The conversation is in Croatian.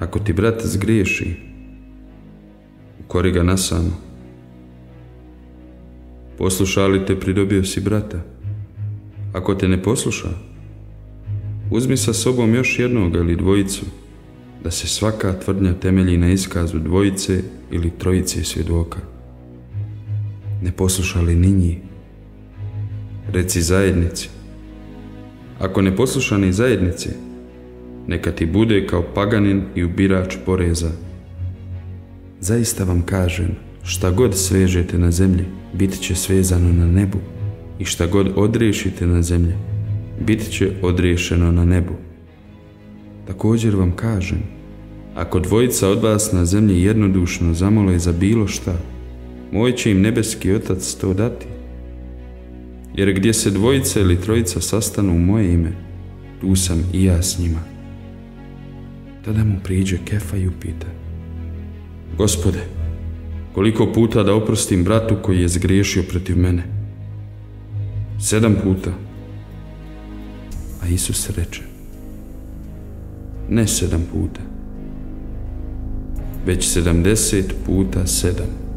Ako ti brat zgriješi, ukori ga nasamo. Posluša li te pridobio si brata. Ako te ne posluša, uzmi sa sobom još jednog ili dvojicu, da se svaka tvrdnja temelji na iskazu dvojice ili trojice svjedoka. Ne posluša li ni njih, reci zajednici. Ako ne posluša ni zajednici, neka ti bude kao paganin i ubirač poreza. Zaista vam kažem, šta god svežete na zemlji, bit će svezano na nebu i šta god odriješite na zemlji, bit će odriješeno na nebu. Također vam kažem, ako dvojica od vas na zemlji jednodušno zamole za bilo šta, moj će im nebeski otac to dati. Jer gdje se dvojica ili trojica sastanu u moje ime, tu sam i ja s njima. Tada mu priđe Kefa i upita. Gospode, koliko puta da oprostim bratu koji je zgriješio protiv mene? Sedam puta. A Isus reče, ne sedam puta, već sedamdeset puta sedam.